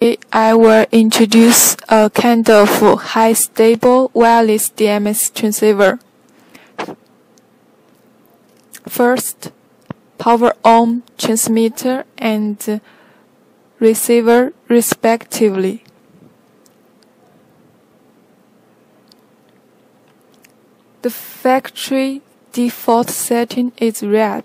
I will introduce a kind of high stable wireless DMX transceiver. First, power on transmitter and receiver respectively. The factory default setting is red.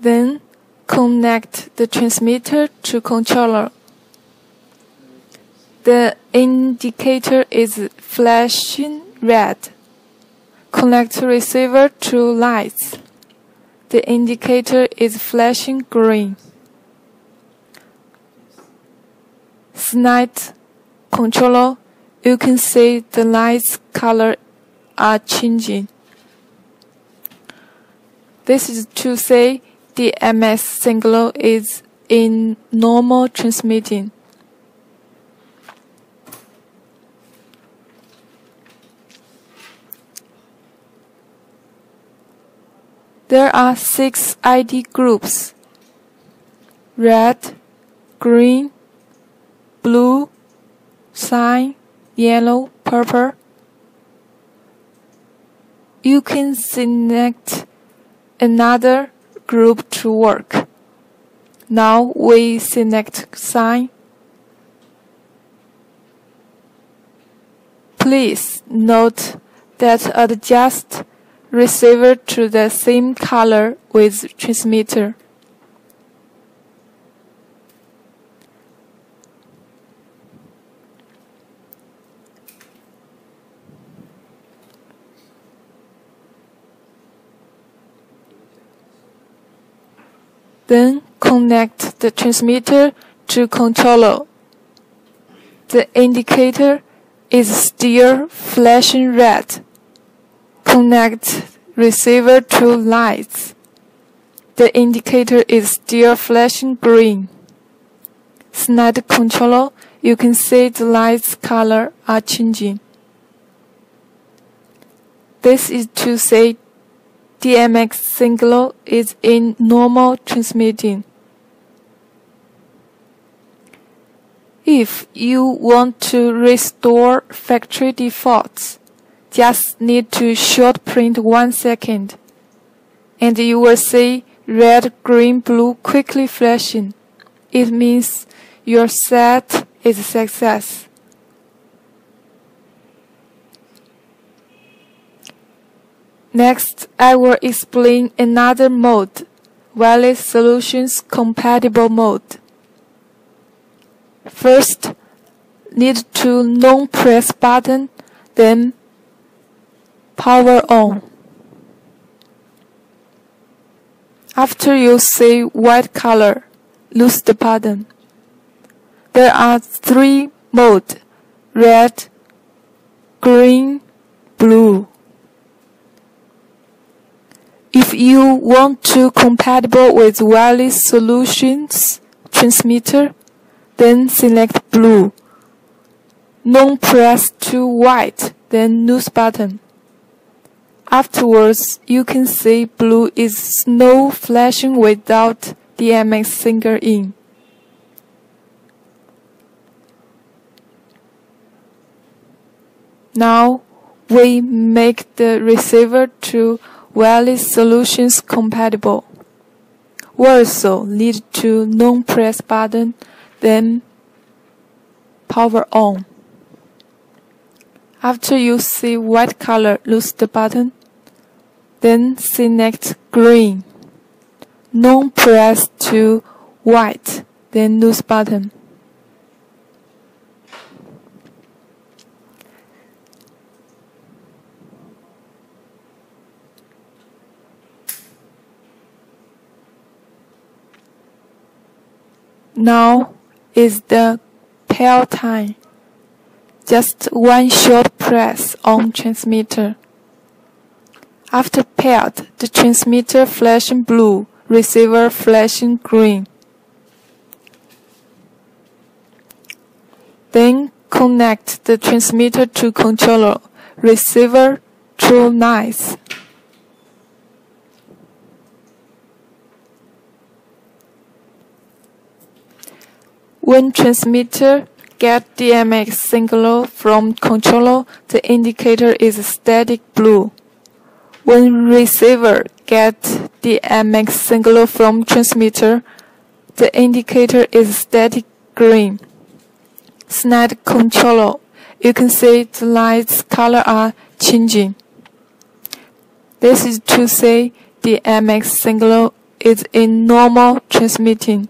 Then connect the transmitter to controller. The indicator is flashing red. Connect receiver to lights. The indicator is flashing green. Snide controller, you can see the lights color are changing. This is to say DMX signal is in normal transmitting. There are six ID groups red, green, blue, cyan, yellow, purple. You can select another group to work. Now we select sign. Please note that adjust receiver to the same color with transmitter. Then connect the transmitter to controller. The indicator is still flashing red. Connect receiver to lights. The indicator is still flashing green. Snide controller, you can see the lights color are changing. This is to say DMX signal is in normal transmitting. If you want to restore factory defaults, just need to short print one second, and you will see red, green, blue quickly flashing. It means your set is a success. Next, I will explain another mode, wireless solutions compatible mode. First, need to non-press button, then power on. After you see white color, lose the button. There are three modes, red, green, blue. If you want to compatible with wireless solutions transmitter, then select blue. Non-press to white, then lose button. Afterwards, you can see blue is no flashing without DMX singer in. Now, we make the receiver to wireless solutions compatible. Also lead to non-press button, then power on. After you see white color, lose the button. Then select green. Non-press to white, then lose button. Now is the pair time. Just one short press on transmitter. After paired, the transmitter flashing blue, receiver flashing green. Then connect the transmitter to controller, receiver to nice. When transmitter get DMX signal from controller, the indicator is static blue. When receiver get DMX signal from transmitter, the indicator is static green. Snap controller, you can see the lights color are changing. This is to say DMX signal is in normal transmitting.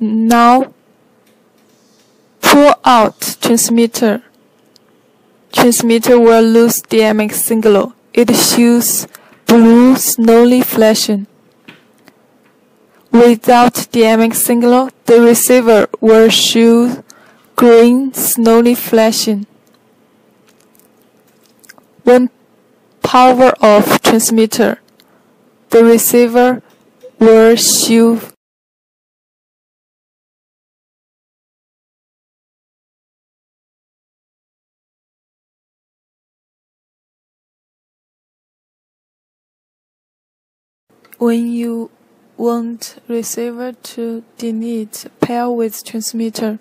Now pull out transmitter. Transmitter will lose DMX signal. It shows blue slowly flashing. Without DMX signal, the receiver will show green slowly flashing. When power off transmitter, the receiver will show when you want receiver to delete pair with transmitter.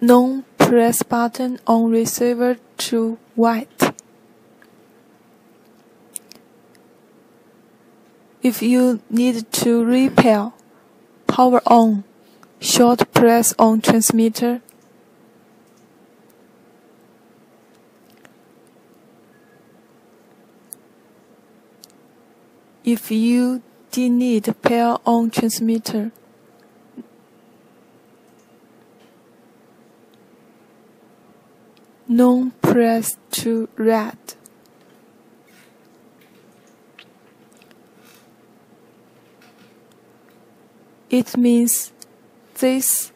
Non press button on receiver to white. If you need to repair, power on, short press on transmitter. If you did pair on transmitter, non press to red. It means this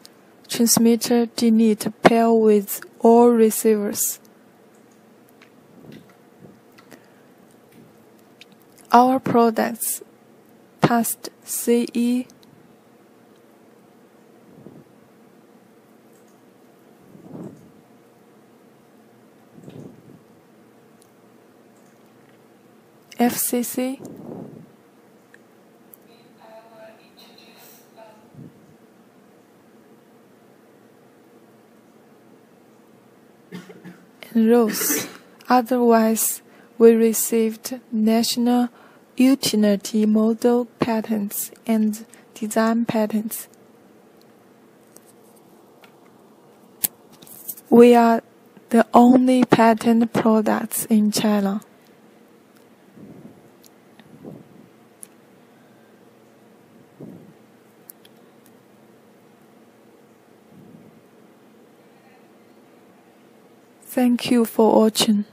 transmitter did need pair with all receivers. Our products passed CE FCC and RoHS. Otherwise, we received national utility model patents and design patents. We are the only patent products in China. Thank you for watching.